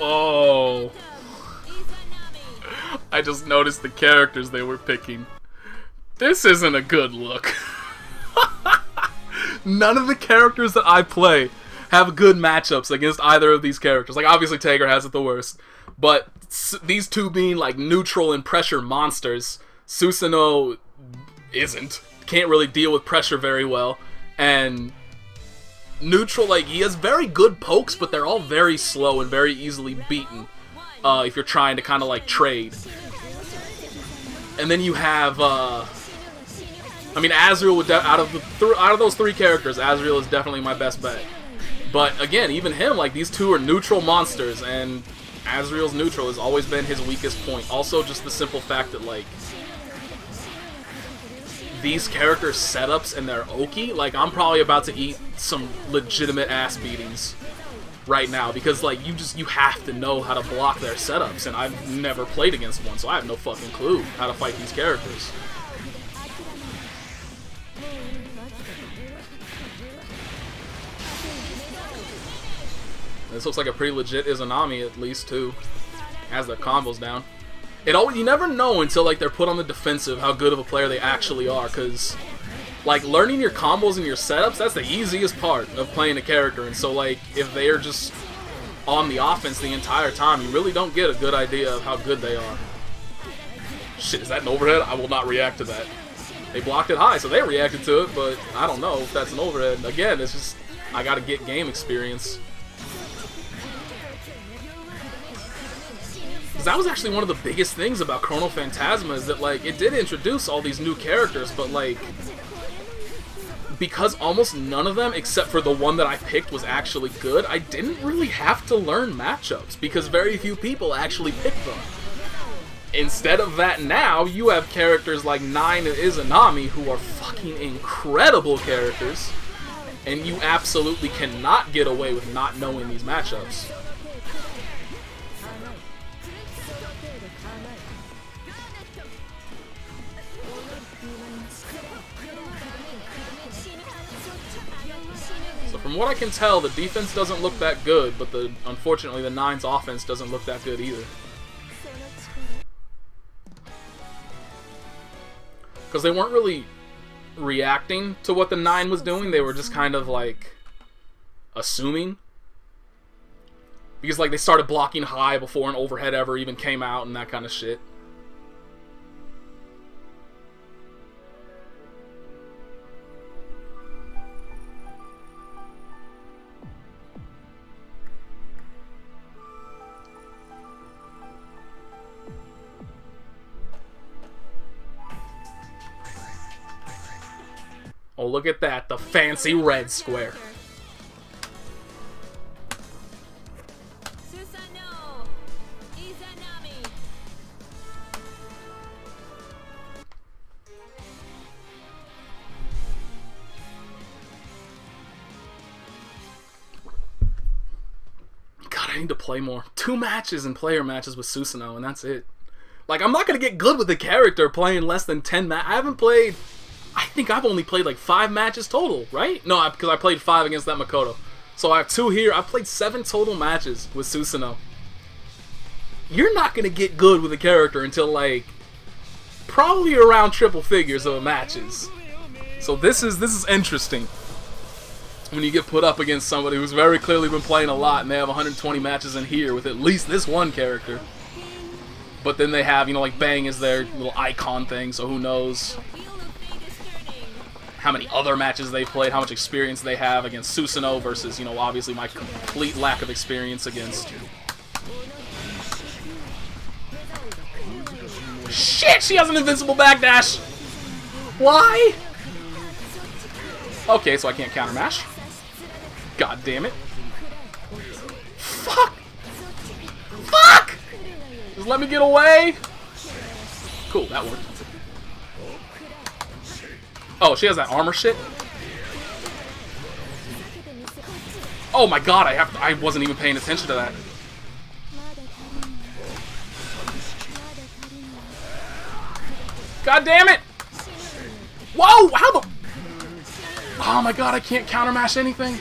Oh. I just noticed the characters they were picking. This isn't a good look. None of the characters that I play have good matchups against either of these characters. Like, obviously, Tager has it the worst. But these two being, like, neutral and pressure monsters, Susanoo isn't. Can't really deal with pressure very well. And neutral, like, he has very good pokes, but they're all very slow and very easily beaten uh, if you're trying to kind of, like, trade. And then you have, uh, I mean, Azrael would out of the th out of those three characters, Azrael is definitely my best bet. But again, even him, like these two are neutral monsters, and Azrael's neutral has always been his weakest point. Also, just the simple fact that like these characters' setups and their Oki, like I'm probably about to eat some legitimate ass beatings right now because like you just you have to know how to block their setups, and I've never played against one, so I have no fucking clue how to fight these characters. This looks like a pretty legit Izanami at least too. Has their combos down. It always you never know until like they're put on the defensive how good of a player they actually are because like learning your combos and your setups that's the easiest part of playing a character and so like if they're just on the offense the entire time you really don't get a good idea of how good they are. Shit, is that an overhead? I will not react to that. They blocked it high, so they reacted to it, but I don't know if that's an overhead. Again, it's just I gotta get game experience. That was actually one of the biggest things about Chrono Phantasma is that like it did introduce all these new characters, but like because almost none of them, except for the one that I picked, was actually good, I didn't really have to learn matchups because very few people actually picked them. Instead of that now, you have characters like Nine and Izanami who are fucking incredible characters, and you absolutely cannot get away with not knowing these matchups. From what I can tell, the defense doesn't look that good, but the unfortunately the Nine's offense doesn't look that good either. Because they weren't really reacting to what the Nine was doing, they were just kind of like assuming. Because like they started blocking high before an overhead ever even came out and that kind of shit. Oh, look at that. The fancy red square. God, I need to play more. Two matches and player matches with Susanoo, and that's it. Like, I'm not going to get good with the character playing less than 10 matches. I haven't played I think I've only played like five matches total, right? No, because I, I, played five against that Makoto. So I have two here. I've played seven total matches with Susanoo. You're not going to get good with a character until like probably around triple figures of matches. So this is this is interesting. When you get put up against somebody who's very clearly been playing a lot and they have 120 matches in here with at least this one character. But then they have, you know, like Bang is their little icon thing, so who knows how many other matches they've played, how much experience they have against Susanoo versus, you know, obviously my complete lack of experience against... Shit, she has an invincible backdash! Why? Okay, so I can't counter mash. God damn it. Fuck! Fuck! Just let me get away! Cool, that worked. Oh, she has that armor shit? Oh my god, I have I wasn't even paying attention to that. God damn it! Whoa! How the... Oh my god, I can't countermash anything.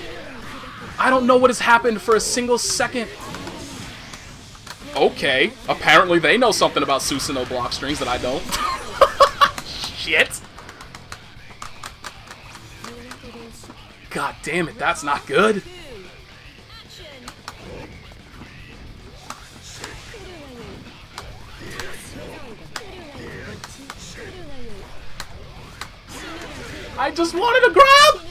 I don't know what has happened for a single second. Okay. Apparently they know something about Susanoo block strings that I don't. Shit. God damn it, that's not good. I just wanted to grab!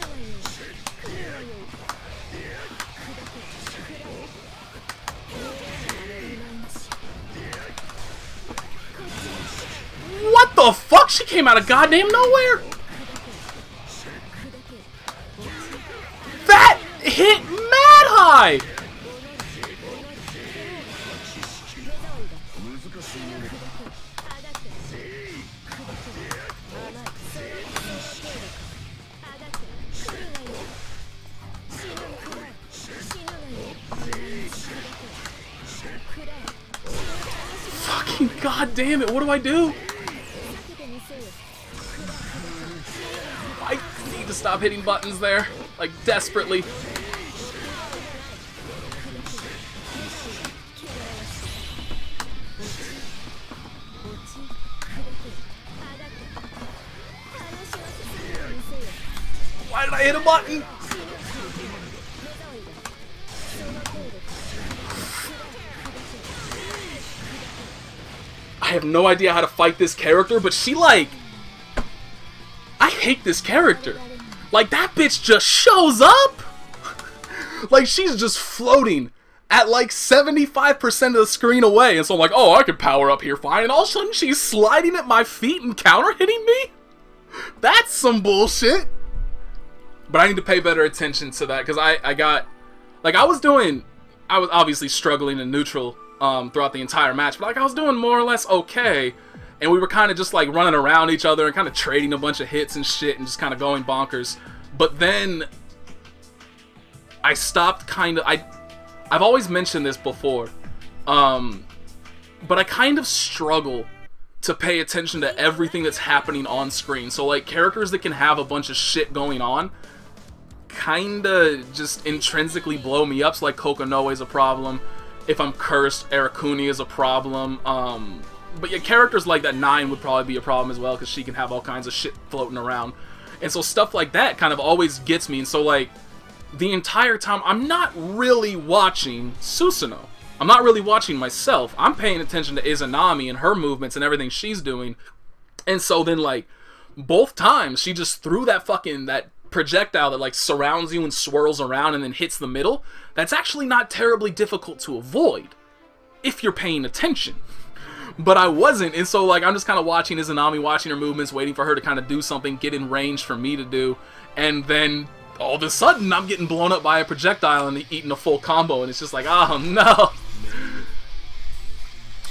What the fuck? She came out of goddamn nowhere! High! Fucking god damn it, what do I do? I need to stop hitting buttons there, like desperately. Button? I have no idea how to fight this character, but she like... I hate this character. Like, that bitch just shows up! like, she's just floating at like 75% of the screen away. And so I'm like, oh, I can power up here fine. And all of a sudden, she's sliding at my feet and counter hitting me? That's some bullshit. But I need to pay better attention to that because I, I got... Like, I was doing... I was obviously struggling in neutral um, throughout the entire match. But like I was doing more or less okay. And we were kind of just like running around each other and kind of trading a bunch of hits and shit and just kind of going bonkers. But then I stopped kind of I I've always mentioned this before. Um but I kind of struggle to pay attention to everything that's happening on screen. So like characters that can have a bunch of shit going on kinda just intrinsically blow me up. So like Kokonoe is a problem if I'm cursed, Arakune is a problem. Um, but yeah, characters like that Nine would probably be a problem as well because she can have all kinds of shit floating around. And so stuff like that kind of always gets me. And so like the entire time, I'm not really watching Susanoo. I'm not really watching myself. I'm paying attention to Izanami and her movements and everything she's doing. And so then like both times she just threw that fucking that projectile that like surrounds you and swirls around and then hits the middle, that's actually not terribly difficult to avoid if you're paying attention. But I wasn't, and so like I'm just kind of watching Izanami, watching her movements, waiting for her to kind of do something, get in range for me to do, and then all of a sudden I'm getting blown up by a projectile and eating a full combo, and it's just like, oh no.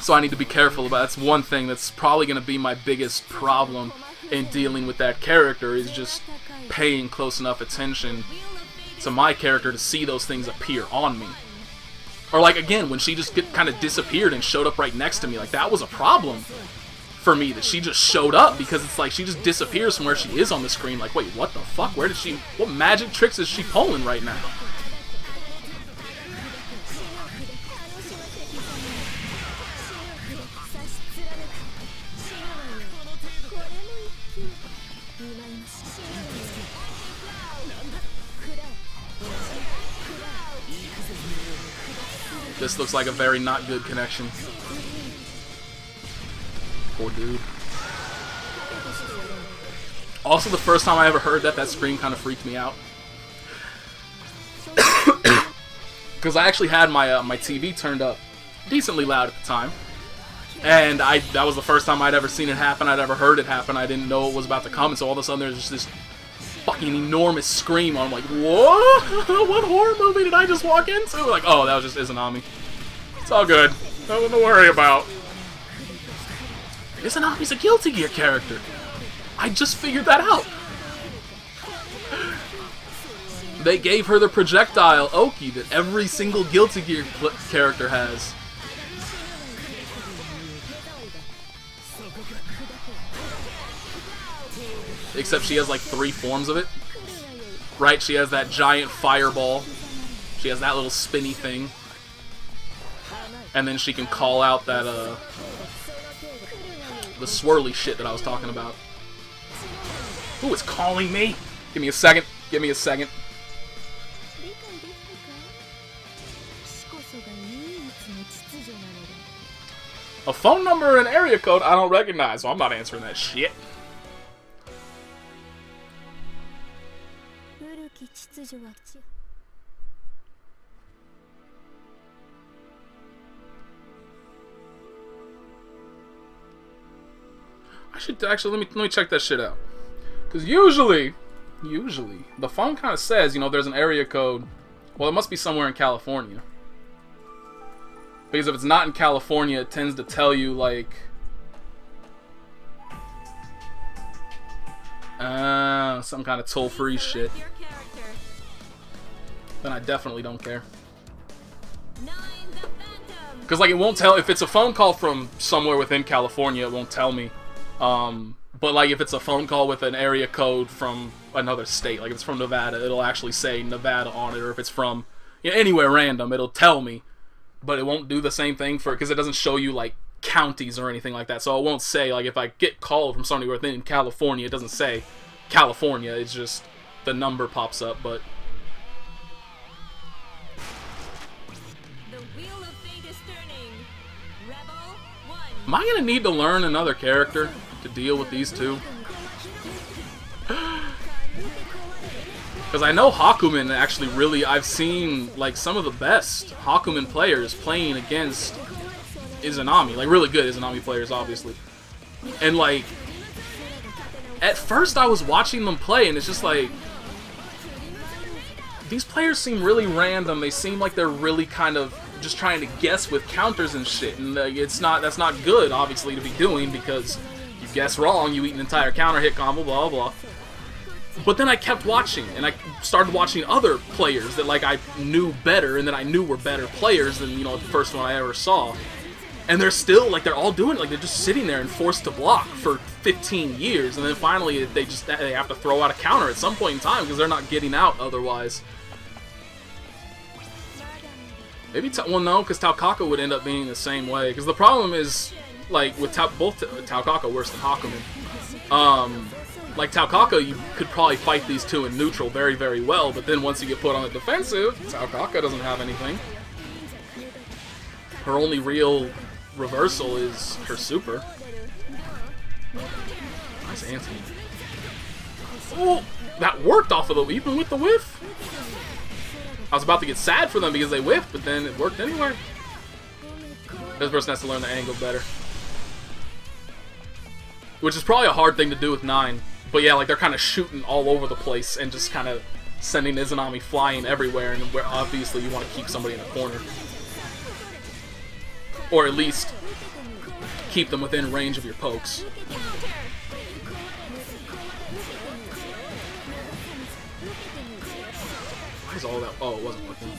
So I need to be careful about. That's one thing that's probably going to be my biggest problem in dealing with that character is just paying close enough attention to my character to see those things appear on me. Or like again, when she just kind of disappeared and showed up right next to me, like that was a problem for me that she just showed up because it's like she just disappears from where she is on the screen. Like, wait, what the fuck? Where did she? What magic tricks is she pulling right now? This looks like a very not good connection. Poor dude. Also, the first time I ever heard that, that scream kind of freaked me out. Because I actually had my uh, my TV turned up decently loud at the time. And I that was the first time I'd ever seen it happen, I'd ever heard it happen, I didn't know it was about to come, and so all of a sudden there's just this fucking enormous scream. I'm like, what? what horror movie did I just walk into? Like, oh, that was just Izanami. It's all good. Nothing to worry about. Izanami's a Guilty Gear character. I just figured that out. They gave her the projectile Oki that every single Guilty Gear character has. Except she has like three forms of it. Right? She has that giant fireball. She has that little spinny thing. and then she can call out that uh the swirly shit that I was talking about. Who is calling me? Give me a second. Give me a second. A phone number and area code I don't recognize, so I'm not answering that shit. I should actually let me let me check that shit out. Cause usually, usually the phone kind of says, you know, there's an area code. Well, it must be somewhere in California. Because if it's not in California, it tends to tell you like. Uh, some kind of toll-free shit. Then I definitely don't care. Because, like, it won't tell... If it's a phone call from somewhere within California, it won't tell me. Um, but like if it's a phone call with an area code from another state, like if it's from Nevada, it'll actually say Nevada on it, or if it's from you know, anywhere random, it'll tell me. But it won't do the same thing for because it doesn't show you like counties or anything like that. So it won't say like if I get called from somebody within California, it doesn't say California. It's just the number pops up, but. Am I gonna need to learn another character? to deal with these two. Because I know Hakumen actually really, I've seen like some of the best Hakumen players playing against Izanami. Like really good Izanami players, obviously. And like, at first I was watching them play and it's just like, these players seem really random. They seem like they're really kind of just trying to guess with counters and shit. And uh, it's not, that's not good, obviously, to be doing because you guess wrong, you eat an entire counter hit combo, blah, blah. But then I kept watching, and I started watching other players that, like, I knew better, and that I knew were better players than, you know, the first one I ever saw. And they're still, like, they're all doing it. Like, they're just sitting there and forced to block for 15 years, and then finally they just, they have to throw out a counter at some point in time because they're not getting out otherwise. Maybe, well, no, because Taokaka would end up being the same way. Because the problem is, like with Ta both Taokaka worse than Hakumen. Um, like Taokaka, you could probably fight these two in neutral very, very well, but then once you get put on the defensive, Taokaka doesn't have anything. Her only real reversal is her super. Nice anti. Oh, that worked off of the even with the whiff. I was about to get sad for them because they whiffed, but then it worked anyway. This person has to learn the angle better. Which is probably a hard thing to do with 9. But yeah, like they're kind of shooting all over the place and just kind of sending Izanami flying everywhere and where obviously you want to keep somebody in a corner. Or at least keep them within range of your pokes. Is all that? Oh, it wasn't working.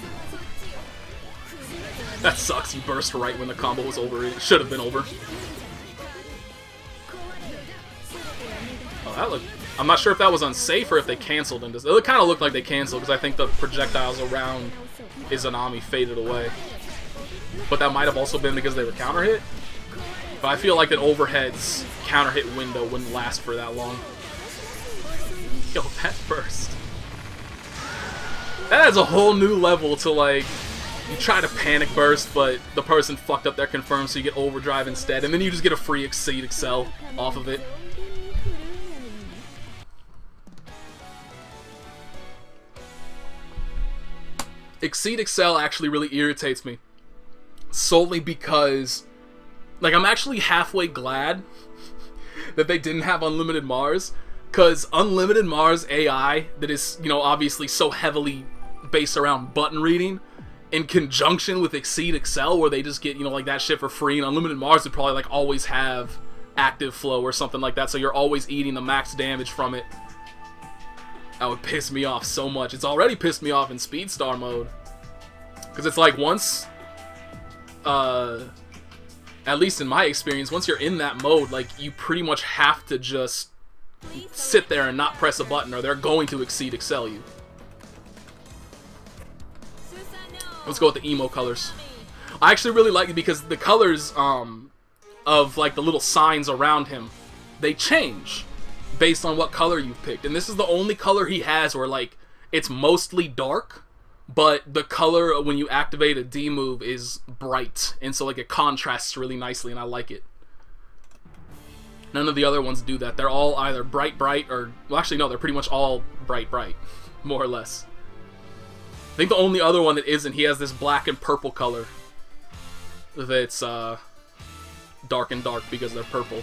That sucks. You burst right when the combo was over. It should have been over. Oh, that looked... I'm not sure if that was unsafe or if they canceled and It kind of looked like they canceled because I think the projectiles around Izanami faded away. But that might have also been because they were counter hit. But I feel like an overhead's counter hit window wouldn't last for that long. Yo, that burst. That adds a whole new level to like you try to panic burst, but the person fucked up their confirm, so you get overdrive instead, and then you just get a free exceed accel off of it. Exceed Accel actually really irritates me. Solely because, like, I'm actually halfway glad that they didn't have Unlimited Mars. Because Unlimited Mars AI, that is, you know, obviously so heavily based around button reading, in conjunction with Exceed Accel, where they just get, you know, like that shit for free, and Unlimited Mars would probably, like, always have active flow or something like that, so you're always eating the max damage from it that would piss me off so much. It's already pissed me off in Speedstar mode. Because it's like once, uh, at least in my experience, once you're in that mode, like you pretty much have to just sit there and not press a button or they're going to exceed accel you. Let's go with the emo colors. I actually really like it because the colors um, of like the little signs around him, they change based on what color you've picked. And this is the only color he has where like it's mostly dark, but the color when you activate a D move is bright, and so like it contrasts really nicely, and I like it. None of the other ones do that. They're all either bright, bright, or well, actually no, they're pretty much all bright, bright, more or less. I think the only other one that isn't, he has this black and purple color that's uh, dark and dark because they're purple.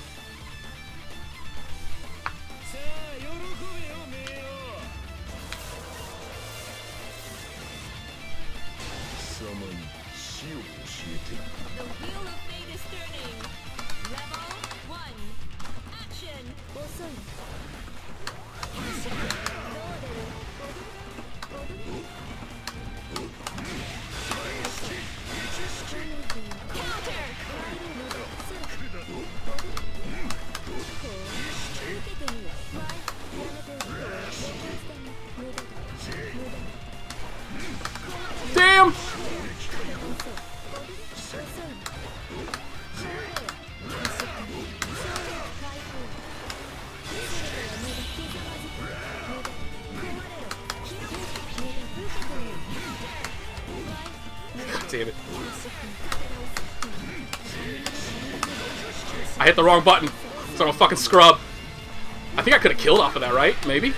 Damn it. I hit the wrong button, so I'm a fucking scrub. I think I could have killed off of that, right? Maybe?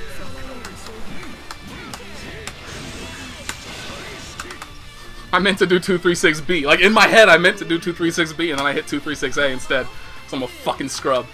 I meant to do 236B. Like, in my head, I meant to do 236B, and then I hit 236A instead. So I'm a fucking scrub.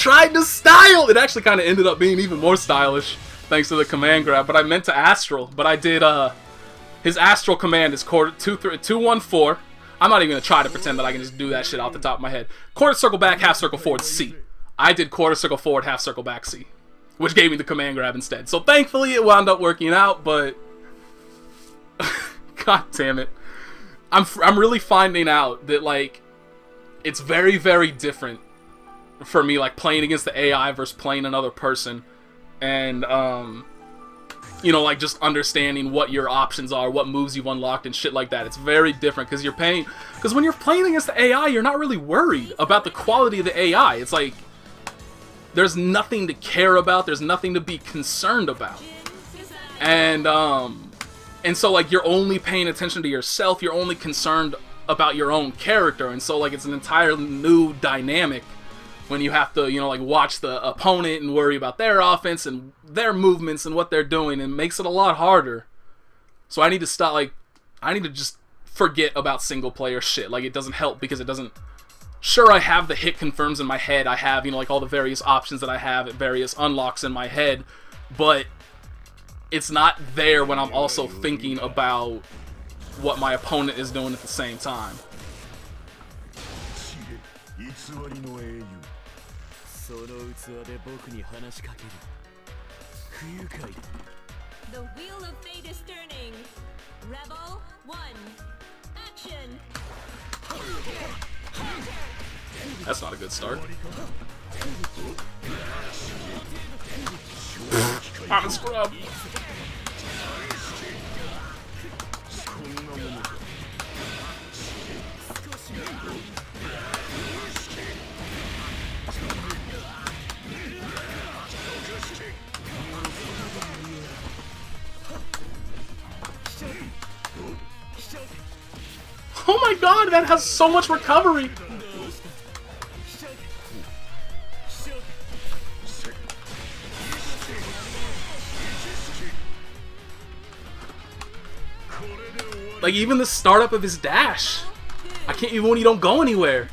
Tried to style. It actually kind of ended up being even more stylish thanks to the command grab. But I meant to astral. But I did. Uh, his astral command is quarter two three two one four. I'm not even gonna try to pretend that I can just do that shit off the top of my head. Quarter circle back, half circle forward, C. I did quarter circle forward, half circle back, C, which gave me the command grab instead. So thankfully it wound up working out, but god damn it, I'm I'm really finding out that like it's very very different for me like playing against the AI versus playing another person, and um you know, like just understanding what your options are, what moves you've unlocked, and shit like that. It's very different because you're paying. Because when you're playing against the AI, you're not really worried about the quality of the AI. It's like there's nothing to care about. There's nothing to be concerned about. And um, and so like you're only paying attention to yourself. You're only concerned about your own character, and so like it's an entirely new dynamic when you have to, you know, like watch the opponent and worry about their offense and their movements and what they're doing, and makes it a lot harder. So I need to stop, like, I need to just forget about single player shit. Like, it doesn't help because it doesn't. Sure, I have the hit confirms in my head. I have, you know, like all the various options that I have, at various unlocks in my head, but it's not there when I'm also thinking about what my opponent is doing at the same time. 知れ偽りの英雄その器で僕に話しかける不愉快だ The wheel of fate is turning. Rebel one. Action. That's not a good start. I'm a scrub. Oh my god, that has so much recovery. Like even the startup of his dash. I can't even when you don't go anywhere.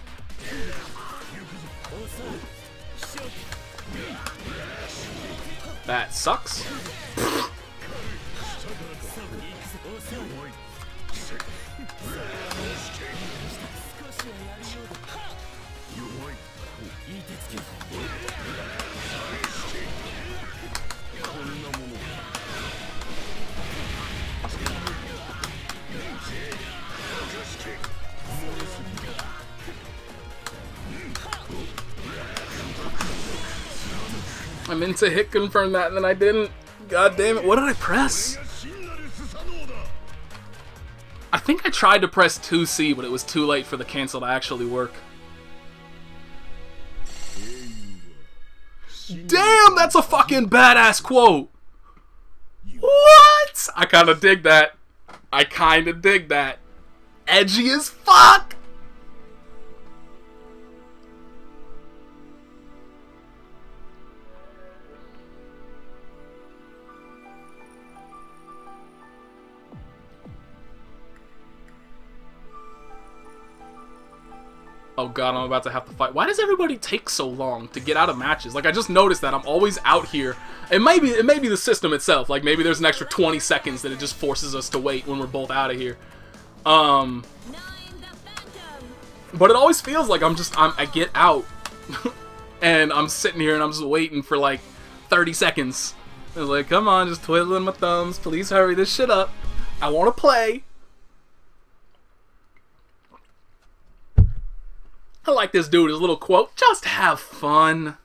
That sucks. To hit confirm that and then I didn't. God damn it. What did I press? I think I tried to press 2C, but it was too late for the cancel to actually work. Damn, that's a fucking badass quote. What? I kind of dig that. I kind of dig that. Edgy as fuck. Oh god, I'm about to have to fight. Why does everybody take so long to get out of matches? Like I just noticed that I'm always out here. It may be it may be the system itself. Like maybe there's an extra 20 seconds that it just forces us to wait when we're both out of here. Um but it always feels like I'm just I'm, I get out and I'm sitting here and I'm just waiting for like 30 seconds. It's like, come on, just twiddling my thumbs. Please hurry this shit up. I want to play. I like this dude. His little quote: "Just have fun."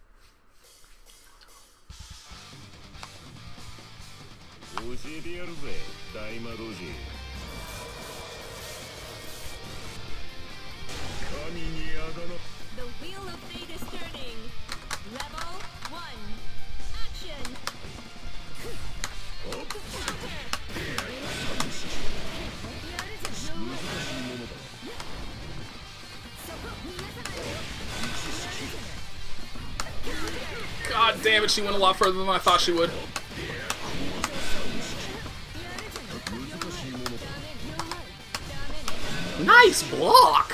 damage. She went a lot further than I thought she would. Nice block!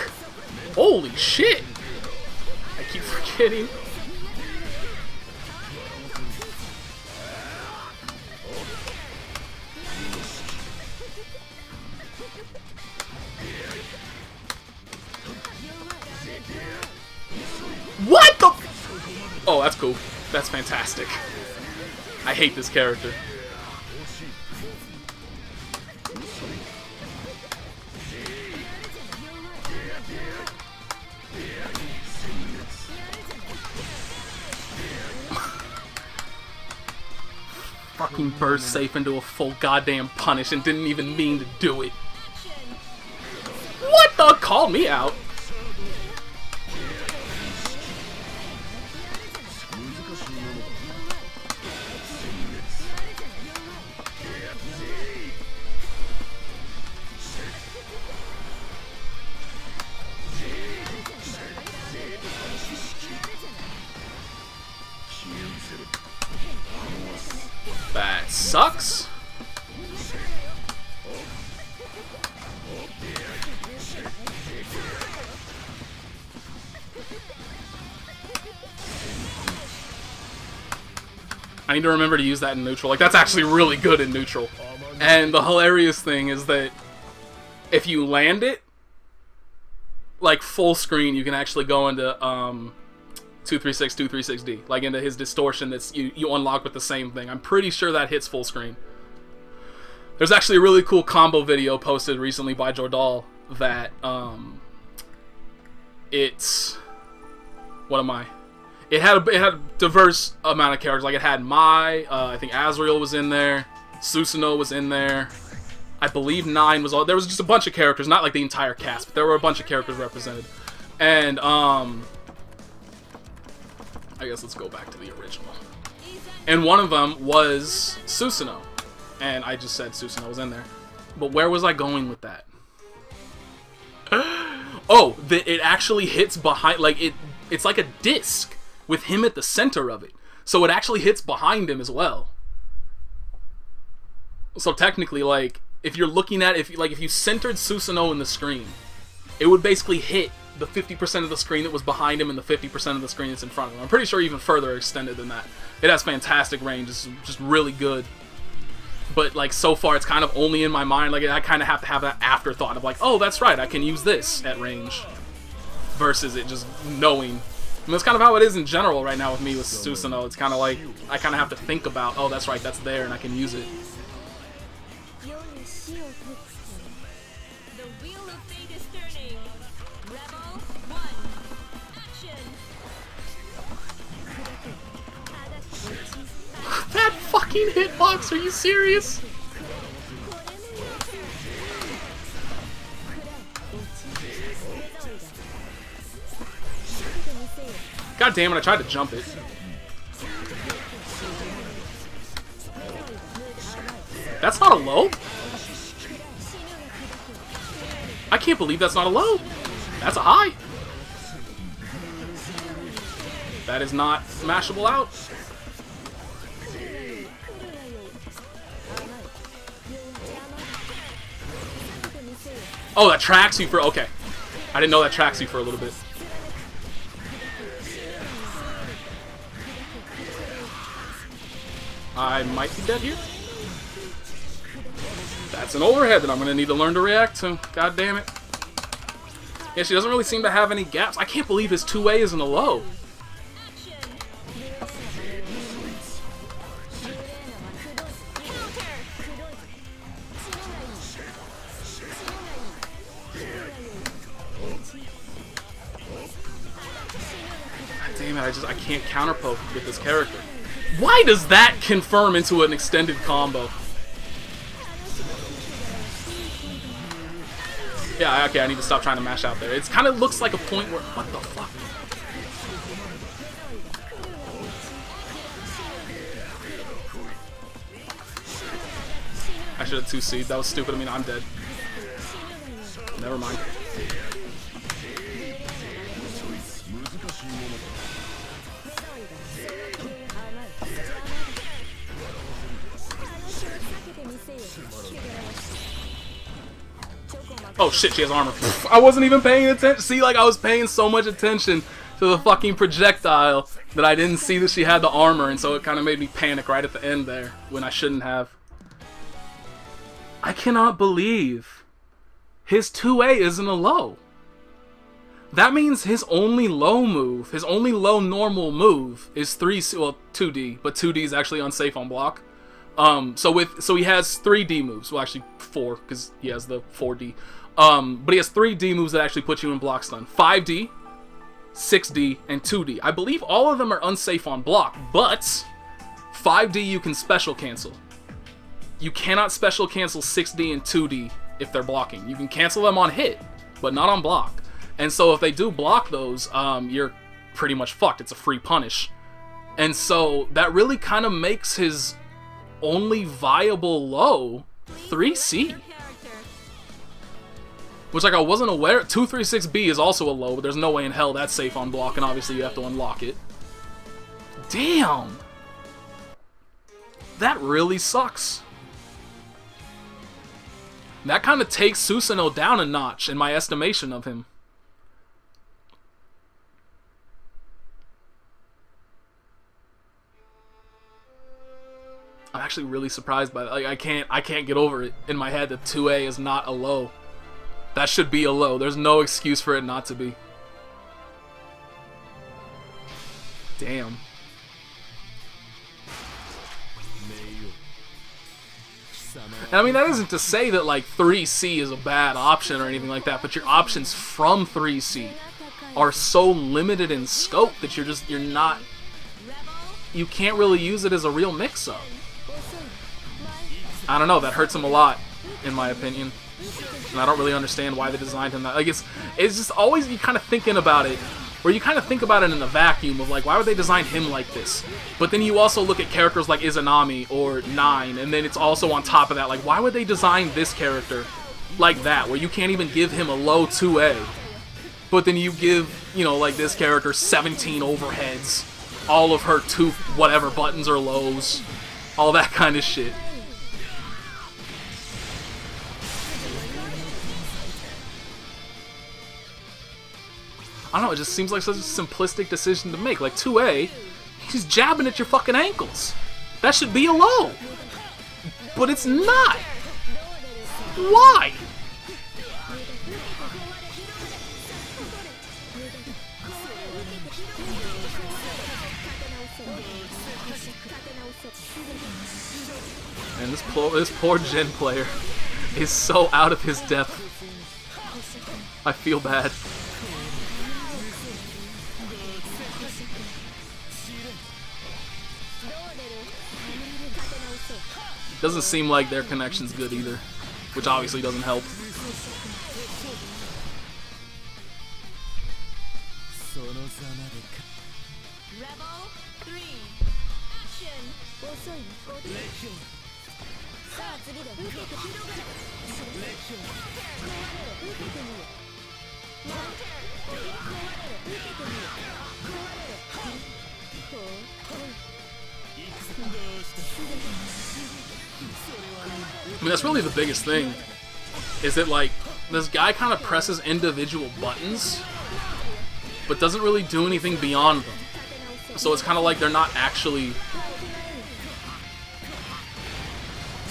Holy shit! I keep forgetting. That's fantastic. I hate this character. Fucking burst safe into a full goddamn punish and didn't even mean to do it. What the? Call me out. Need to remember to use that in neutral. Like, that's actually really good in neutral. And the hilarious thing is that if you land it, like full screen, you can actually go into um, 236 236D, like into his distortion that's you, you unlock with the same thing. I'm pretty sure that hits full screen. There's actually a really cool combo video posted recently by Jordal that um it's what am I? It had a, it had a diverse amount of characters. Like it had Mai, uh, I think Azrael was in there, Susanoo was in there. I believe Nine was all. There was just a bunch of characters, not like the entire cast, but there were a bunch of characters represented. And um, I guess let's go back to the original. And one of them was Susanoo. And I just said Susanoo was in there. But where was I going with that? oh, the, it actually hits behind, like, it. it's like a disc. With him at the center of it. So it actually hits behind him as well. So technically, like, if you're looking at if like if you centered Susanoo in the screen, it would basically hit the 50% of the screen that was behind him and the 50% of the screen that's in front of him. I'm pretty sure even further extended than that. It has fantastic range. It's just really good. But like so far, it's kind of only in my mind. Like I kind of have to have that afterthought of like, oh, that's right, I can use this at range, versus it just knowing. And that's kind of how it is in general right now with me with Susanoo. It's kind of like, I kind of have to think about, oh, that's right, that's there, and I can use it. that fucking hitbox, are you serious? God damn it! I tried to jump it. That's not a low. I can't believe that's not a low. That's a high. That is not smashable out. Oh, that tracks you for okay. I didn't know that tracks you for a little bit. I might be dead here. That's an overhead that I'm gonna need to learn to react to. God damn it. Yeah, she doesn't really seem to have any gaps. I can't believe his 2A isn't a low. Damn it, I just I can't counter poke with this character. Why does that confirm into an extended combo? Yeah, okay, I need to stop trying to mash out there. It kind of looks like a point where... What the fuck? I should have 2C. That was stupid. I mean, I'm dead. Never mind. Oh shit, she has armor. I wasn't even paying attention. See, like I was paying so much attention to the fucking projectile that I didn't see that she had the armor, and so it kind of made me panic right at the end there when I shouldn't have. I cannot believe his 2A isn't a low. That means his only low move, his only low normal move is 3 well 2D, but 2D is actually unsafe on block. Um so with so he has 3D moves, well actually 4 cuz he has the 4D. Um but he has 3D moves that actually put you in block stun. 5D, 6D, and 2D. I believe all of them are unsafe on block, but 5D you can special cancel. You cannot special cancel 6D and 2D if they're blocking. You can cancel them on hit, but not on block. And so if they do block those, um, you're pretty much fucked. It's a free punish. And so that really kind of makes his only viable low 3C. Which like I wasn't aware 236B is also a low, but there's no way in hell that's safe on block, and obviously you have to unlock it. Damn! That really sucks. That kind of takes Susanoo down a notch in my estimation of him. I'm actually really surprised by that. Like I can't I can't get over it in my head that 2A is not a low. That should be a low. There's no excuse for it not to be. Damn. And I mean, that isn't to say that like 3C is a bad option or anything like that, but your options from 3C are so limited in scope that you're just you're not you can't really use it as a real mix-up. I don't know, that hurts him a lot, in my opinion. And I don't really understand why they designed him that. Like, it's, it's just always you kind of thinking about it, where you kind of think about it in the vacuum of like, why would they design him like this? But then you also look at characters like Izanami or Nine, and then it's also on top of that, like, why would they design this character like that, where you can't even give him a low 2A? But then you give, you know, like this character 17 overheads all of her two whatever buttons or lows, all that kind of shit. I don't know, it just seems like such a simplistic decision to make. Like 2A, he's jabbing at your fucking ankles. That should be a low. But it's not. Why? And this poor, this poor Jin player is so out of his depth. I feel bad. Doesn't seem like their connection's good either, which obviously doesn't help. Biggest thing. Is that like this guy kind of presses individual buttons, but doesn't really do anything beyond them. So it's kind of like they're not actually.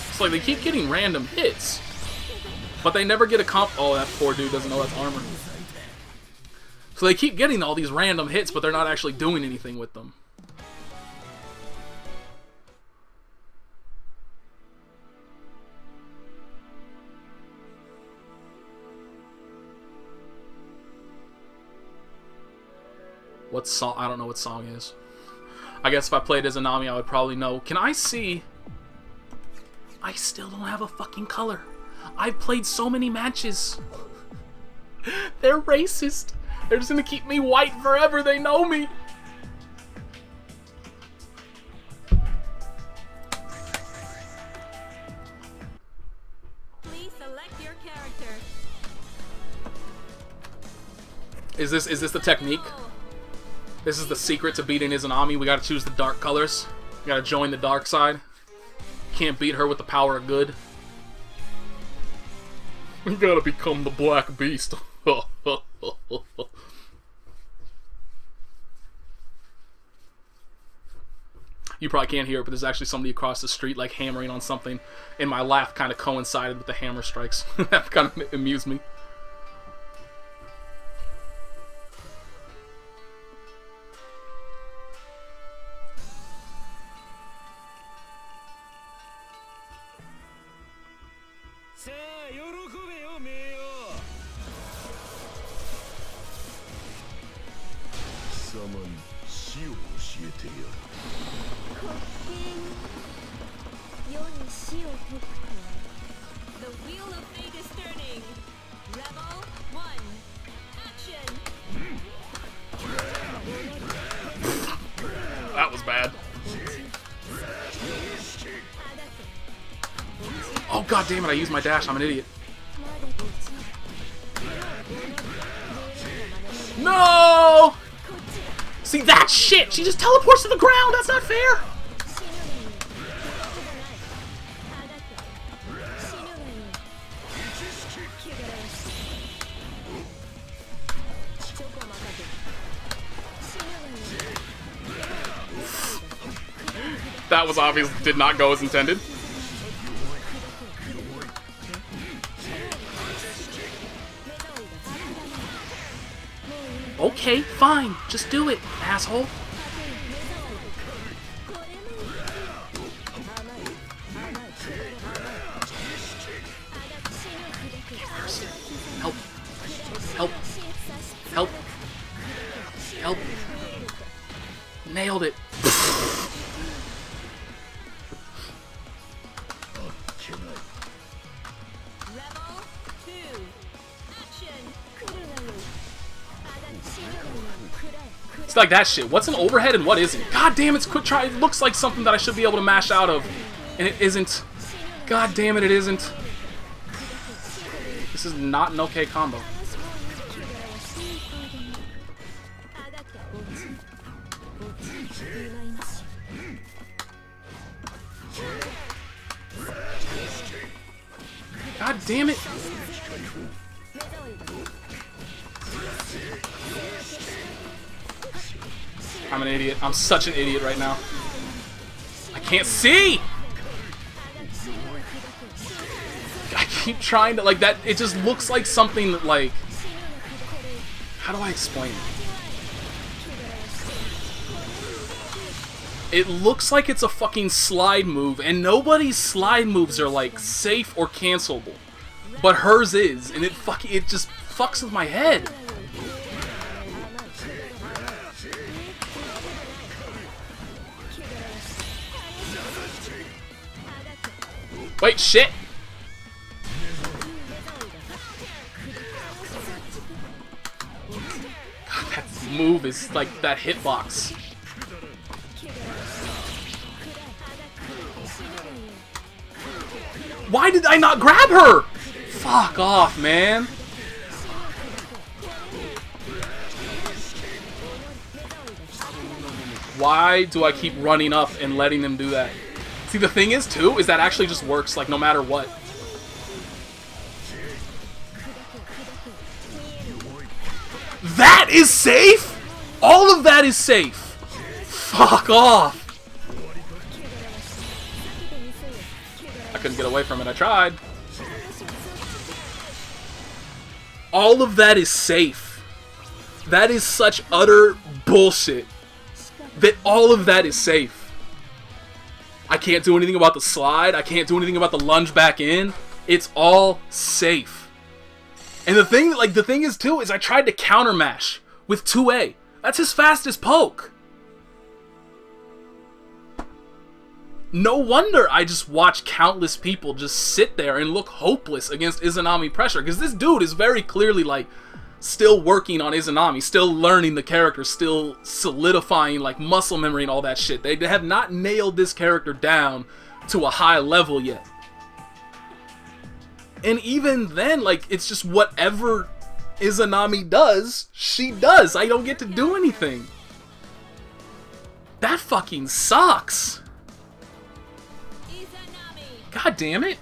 It's like they keep getting random hits, but they never get a comp. Oh, that poor dude doesn't know that's armor. So they keep getting all these random hits, but they're not actually doing anything with them. What song? I don't know what song is. I guess if I played as Izanami, I would probably know. Can I see? I still don't have a fucking color. I've played so many matches. They're racist. They're just gonna keep me white forever. They know me. Please select your character. Is this is this the technique? This is the secret to beating Izanami. We gotta choose the dark colors. We gotta join the dark side. Can't beat her with the power of good. We gotta become the Black Beast. you probably can't hear it, but there's actually somebody across the street like hammering on something, and my laugh kind of coincided with the hammer strikes. that kind of amused me. The wheel of fate is turning. Rebel 1 Action. That was bad. Oh god damn it, I used my dash, I'm an idiot. See, that shit! She just teleports to the ground! That's not fair! that was obvious, did not go as intended. Okay, fine, just do it, asshole. Like that shit. What's an overhead and what isn't? God damn, it's quick try. It looks like something that I should be able to mash out of. And it isn't. God damn it, it isn't. This is not an okay combo. I'm such an idiot right now. I can't see! I keep trying to, like, that, it just looks like something that, like, how do I explain it? It looks like it's a fucking slide move, and nobody's slide moves are, like, safe or cancelable. But hers is, and it fucking, it just fucks with my head. Wait, shit! God, that move is like that hitbox. Why did I not grab her? Fuck off, man. Why do I keep running up and letting them do that? See, the thing is, too, is that actually just works, like, no matter what. That is safe? All of that is safe. Fuck off. I couldn't get away from it. I tried. All of that is safe. That is such utter bullshit. That all of that is safe. I can't do anything about the slide. I can't do anything about the lunge back in. It's all safe. And the thing, like the thing is too, is I tried to counter mash with 2A. That's his fastest poke. No wonder I just watch countless people just sit there and look hopeless against Izanami pressure. Because this dude is very clearly like still working on Izanami, still learning the character, still solidifying like muscle memory and all that shit. They have not nailed this character down to a high level yet. And even then, like, it's just whatever Izanami does, she does. I don't get to do anything. That fucking sucks. God damn it.